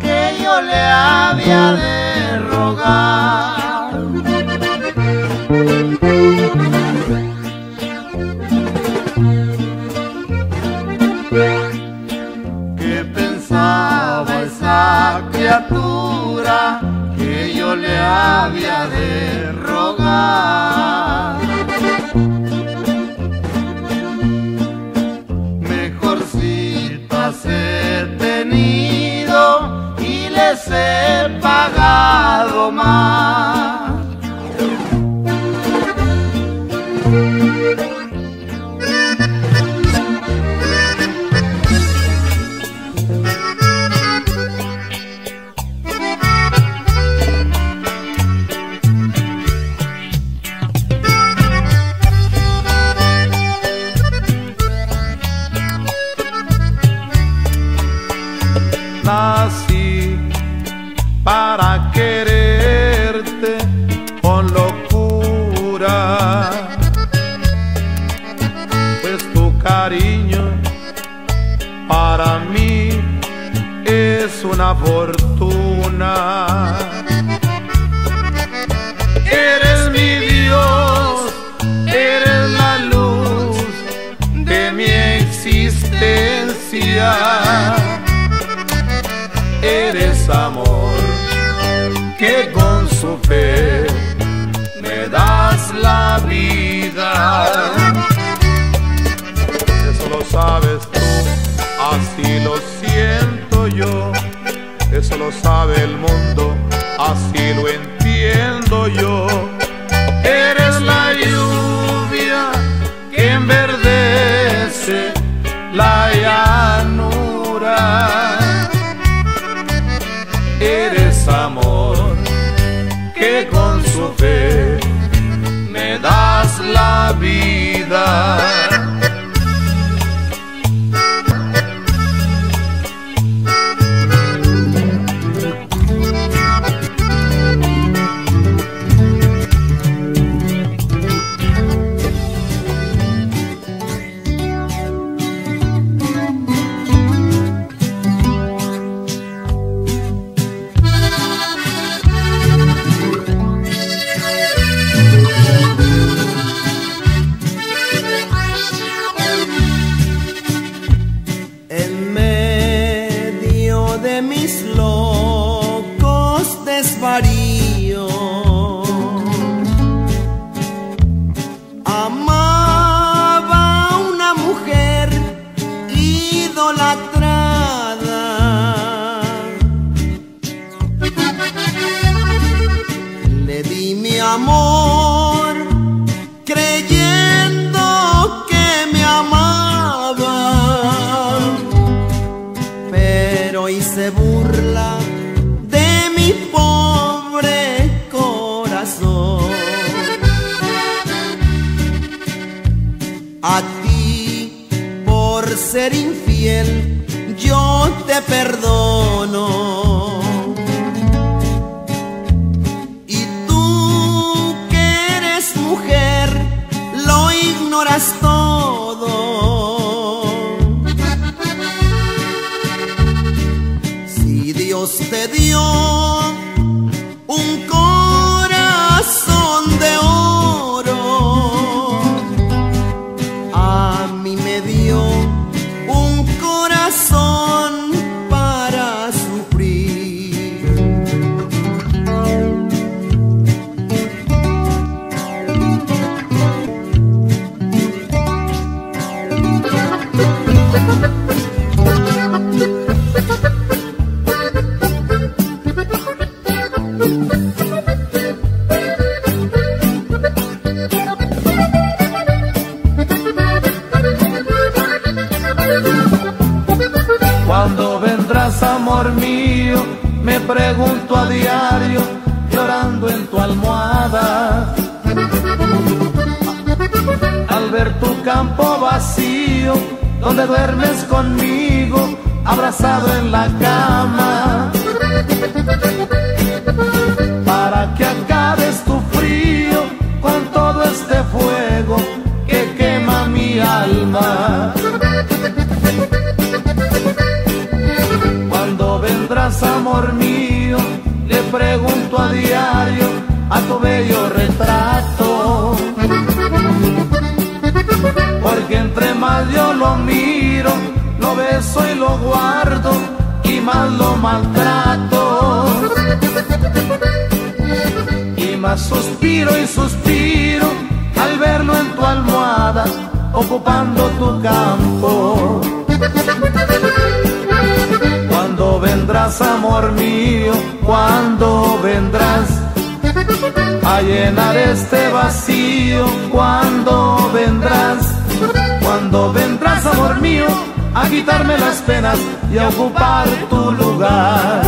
que yo le había de rogar. ¿Qué pensaba esa criatura que yo le había de rogar? he pagado más. así lo entiendo yo. mis locos desvarío. Amaba una mujer idolatrada. Le di mi amor. perdono. Y tú que eres mujer, lo ignoras todo. Si Dios te dio abrazado en la cama. Maltrato. Y más suspiro y suspiro al verlo en tu almohada, ocupando tu campo. Cuando vendrás, amor mío, cuando vendrás a llenar este vacío, cuando vendrás, cuando vendrás, amor mío, a quitarme las penas y a ocupar tu lugar.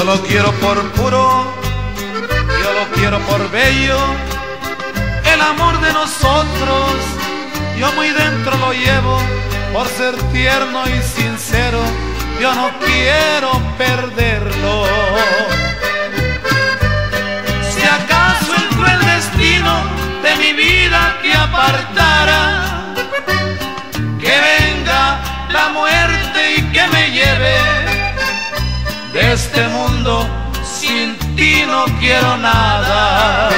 Yo lo quiero por puro, yo lo quiero por bello, el amor de nosotros, yo muy dentro lo llevo, por ser tierno y sincero, yo no quiero perderlo. Si acaso el cruel destino de mi vida que apartara, que venga la muerte y que me lleve de este mundo, sin ti no quiero nada.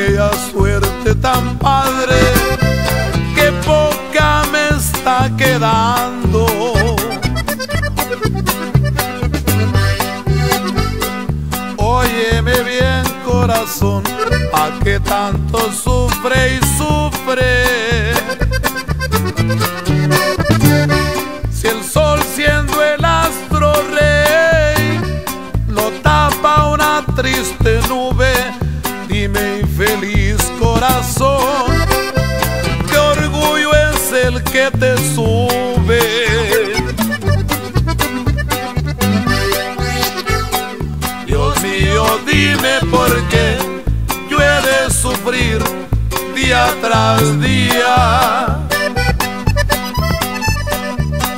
Aquella suerte tan padre que poca me está quedando. Óyeme bien corazón, ¿a qué tanto sufre y sufre?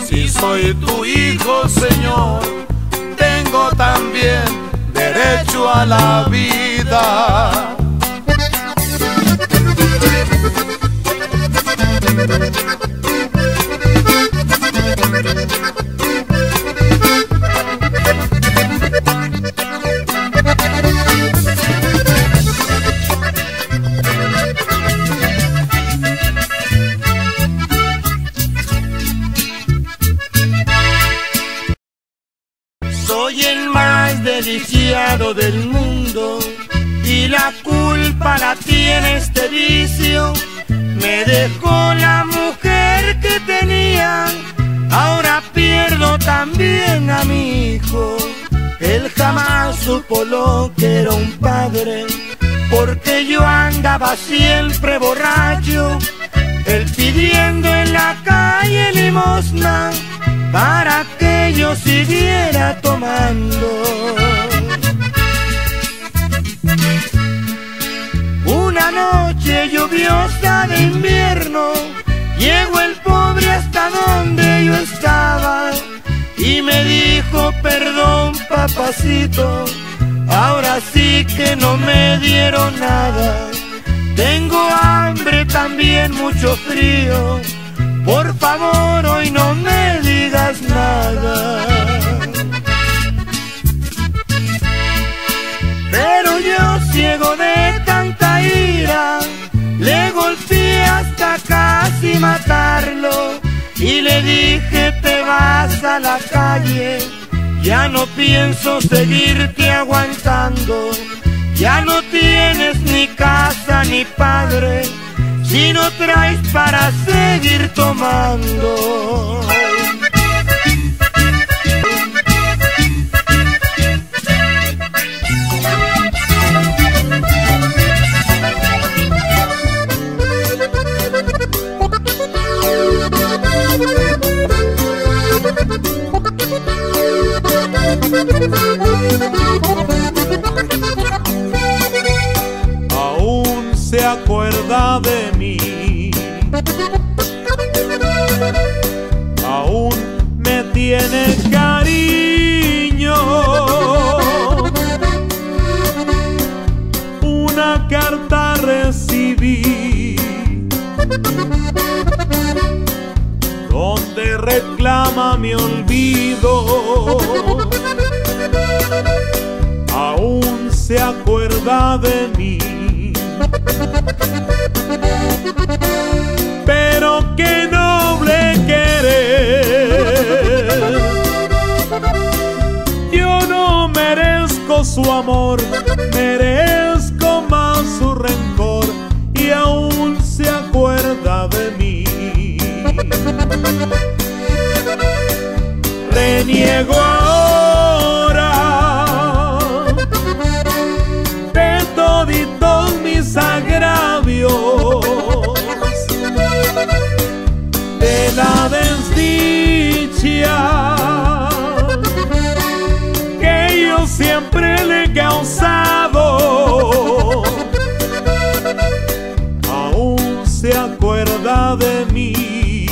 Si soy tu hijo, Señor, tengo también derecho a la vida. Jamás supo lo que era un padre, porque yo andaba siempre borracho, él pidiendo en la calle limosna para que yo siguiera tomando. Una noche lluviosa de invierno, llegó el pobre hasta donde yo estaba y me dijo, perdón papacito, ahora sí que no me dieron nada. Tengo hambre, también mucho frío, por favor hoy no me digas nada. Pero yo ciego de tanta ira, le golpeé hasta casi matarlo y le dije te vas a la calle, ya no pienso seguirte aguantando, ya no tienes ni casa ni padre, si no traes para seguir tomando. Su amor, merezco más su rencor y aún se acuerda de mí. Reniego ahora de mí.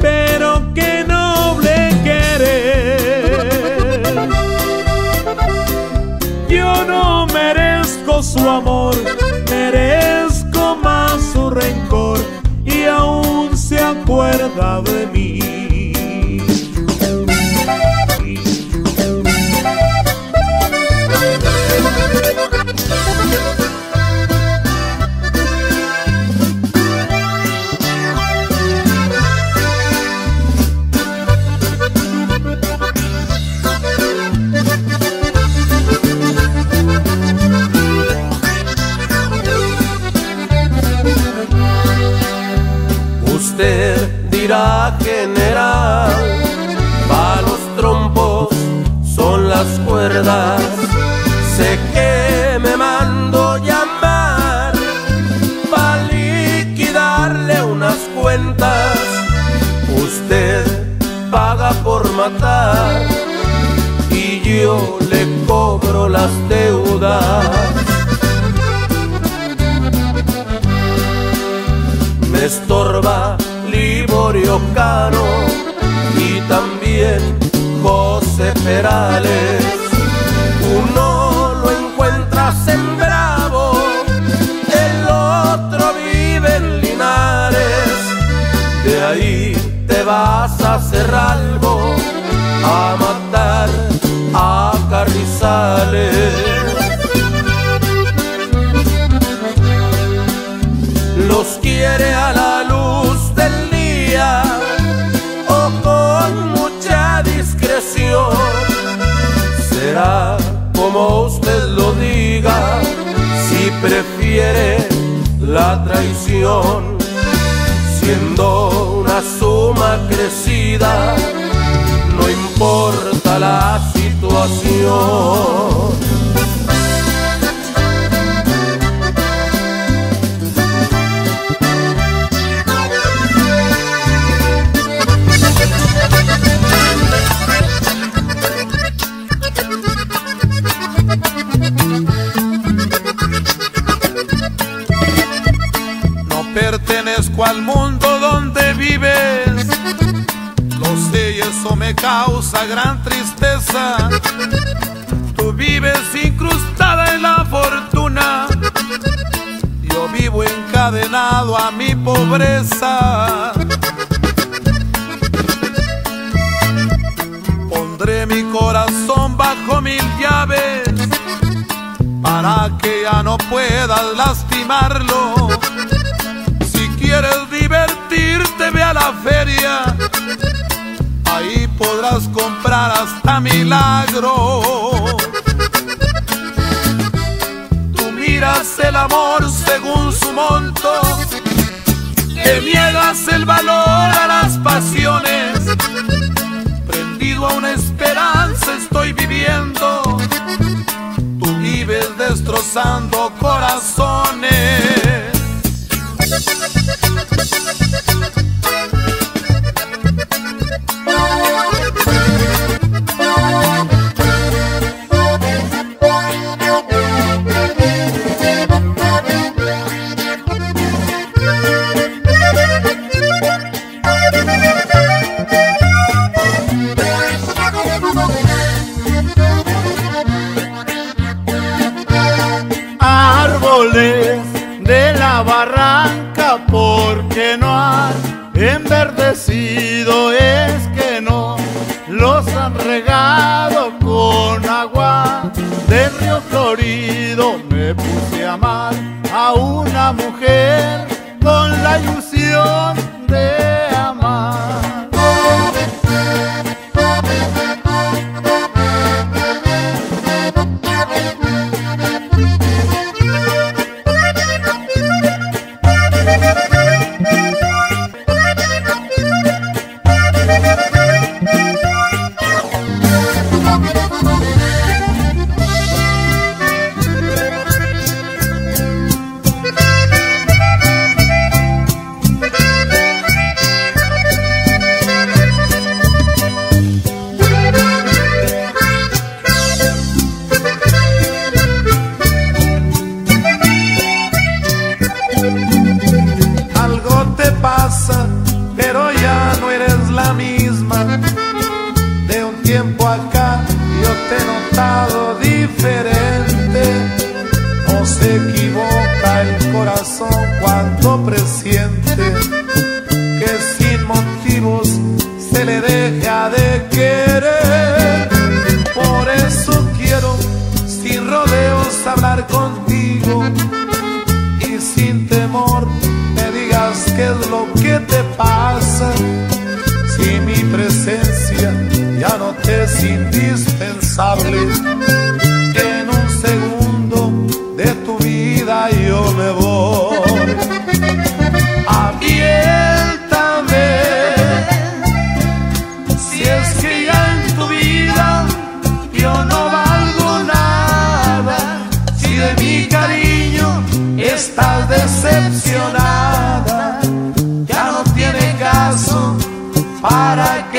Pero qué noble querer. Yo no merezco su amor, merezco más su rencor y aún se acuerda de mí. Y también José Perales. Uno lo encuentras en Bravo, el otro vive en Linares. De ahí te vas a hacer algo, a matar a Carrizales. los quiere a como usted lo diga, si prefiere la traición, siendo una suma crecida, no importa la situación. Encadenado a mi pobreza. Pondré mi corazón bajo mil llaves para que ya no puedas lastimarlo. Si quieres divertirte, ve a la feria. Ahí podrás comprar hasta milagro. Miras el amor según su monto. Le niegas el valor a las pasiones. Prendido a una esperanza estoy viviendo. Tú vives destrozando corazones. Regado con agua del río florido. Me puse a amar a una mujer con la ilusión la misma. De un tiempo acá yo te he notado diferente. No se equivoca el corazón cuando presiente que sin motivos se le deja de querer. Por eso quiero sin rodeos hablar contigo y sin temor me digas qué es lo que te pasa. Indispensable, en un segundo de tu vida yo me voy. Aviéntame, si es que ya en tu vida yo no valgo nada, si de mi cariño estás decepcionada, ya no tiene caso para que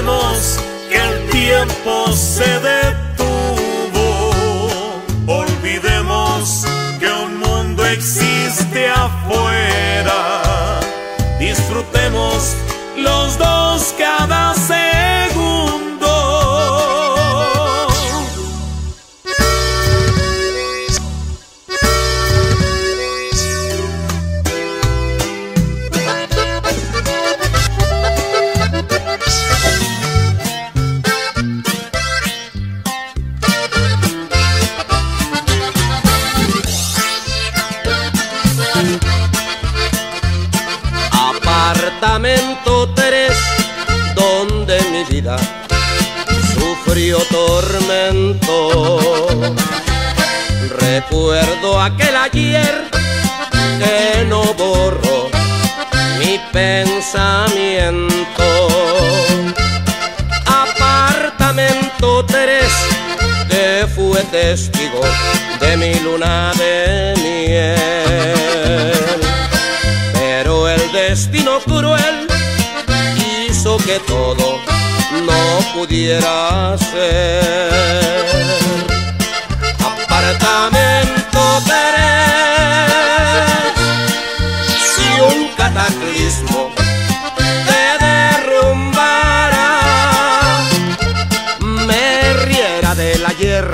Que el tiempo se detuvo. Olvidemos que un mundo existe afuera. Disfrutemos los dos cada segundo. Apartamento 3, donde mi vida sufrió tormento. Recuerdo aquel ayer que no borro mi pensamiento. Apartamento 3, que fue testigo de mi luna de miel. Destino cruel hizo que todo no pudiera ser. Apartamento 3, si un cataclismo te derrumbara, me riera del ayer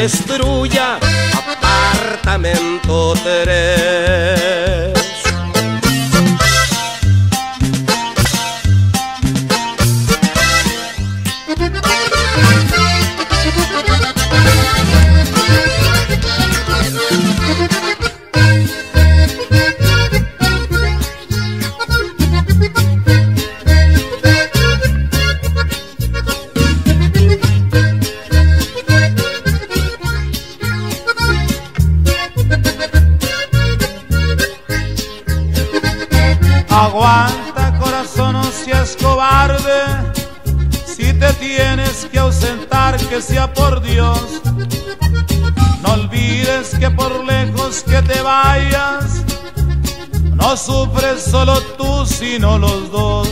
destruya. Apartamento 3. Tienes que ausentar, que sea por Dios. No olvides que por lejos que te vayas, no sufres solo tú, sino los dos.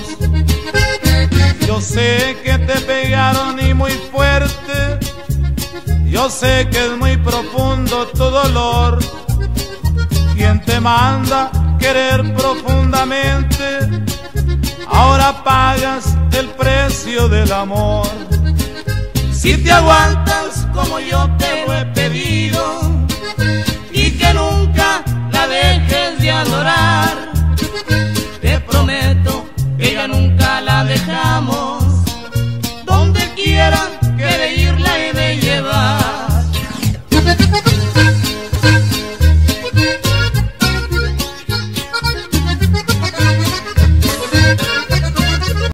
Yo sé que te pegaron y muy fuerte. Yo sé que es muy profundo tu dolor. ¿Quién te manda querer profundamente? ahora pagas el precio del amor. Si te aguantas como yo te lo he pedido y que nunca la dejes de adorar, te prometo que ya nunca la dejamos.